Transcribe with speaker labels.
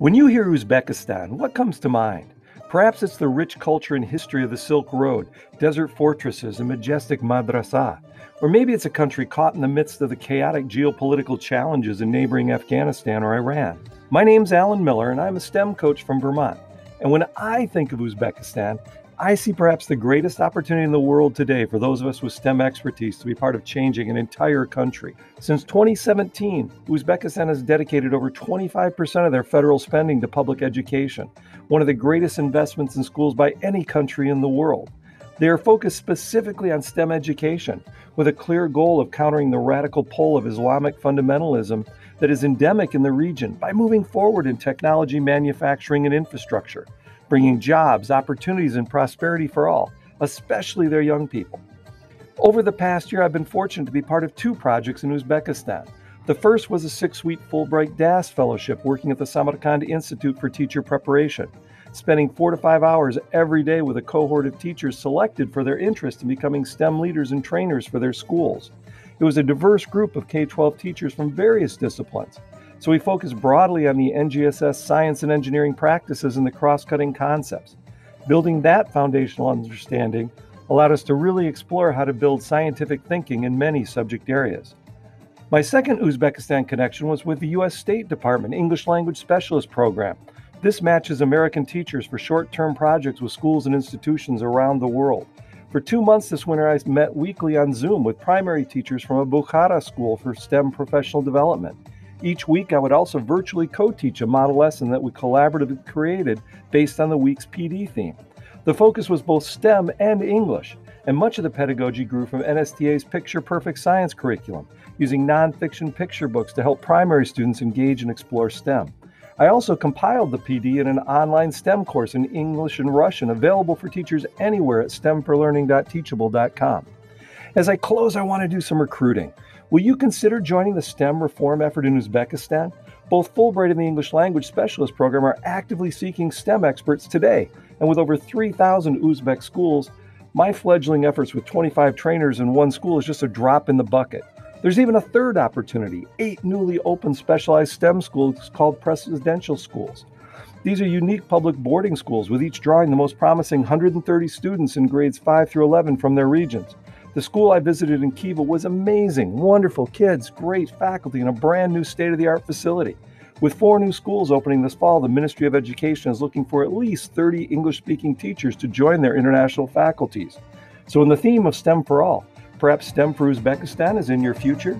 Speaker 1: When you hear Uzbekistan, what comes to mind? Perhaps it's the rich culture and history of the Silk Road, desert fortresses, and majestic madrasa. Or maybe it's a country caught in the midst of the chaotic geopolitical challenges in neighboring Afghanistan or Iran. My name's Allan Miller, and I'm a STEM coach from Vermont. And when I think of Uzbekistan, I see perhaps the greatest opportunity in the world today for those of us with STEM expertise to be part of changing an entire country. Since 2017, Uzbekistan has dedicated over 25% of their federal spending to public education, one of the greatest investments in schools by any country in the world. They are focused specifically on STEM education, with a clear goal of countering the radical pull of Islamic fundamentalism that is endemic in the region by moving forward in technology, manufacturing, and infrastructure bringing jobs, opportunities, and prosperity for all, especially their young people. Over the past year, I've been fortunate to be part of two projects in Uzbekistan. The first was a six week Fulbright DAST fellowship working at the Samarkand Institute for Teacher Preparation, spending four to five hours every day with a cohort of teachers selected for their interest in becoming STEM leaders and trainers for their schools. It was a diverse group of K 12 teachers from various disciplines. So we focus broadly on the NGSS science and engineering practices and the cross cutting concepts. Building that foundational understanding allowed us to really explore how to build scientific thinking in many subject areas. My second Uzbekistan connection was with the U.S. State Department English Language Specialist Program. This matches American teachers for short term projects with schools and institutions around the world. For two months this winter, I met weekly on Zoom with primary teachers from a Bukhara school for STEM professional development. Each week, I would also virtually co teach a model lesson that we collaboratively created based on the week's PD theme. The focus was both STEM and English, and much of the pedagogy grew from NSTA's Picture Perfect Science curriculum, using nonfiction picture books to help primary students engage and explore STEM. I also compiled the PD in an online STEM course in English and Russian available for teachers anywhere at stemforlearning.teachable.com. As I close, I want to do some recruiting. Will you consider joining the STEM reform effort in Uzbekistan? Both Fulbright and the English Language Specialist Program are actively seeking STEM experts today. And with over 3,000 Uzbek schools, my fledgling efforts with 25 trainers in one school is just a drop in the bucket. There's even a third opportunity eight newly opened specialized STEM schools called presidential schools. These are unique public boarding schools, with each drawing the most promising 130 students in grades 5 through 11 from their regions. The school I visited in Khiva was amazing, wonderful kids, great faculty, and a brand new state of the art facility. With four new schools opening this fall, the Ministry of Education is looking for at least 30 English speaking teachers to join their international faculties. So, in the theme of STEM for All, perhaps STEM for Uzbekistan is in your future?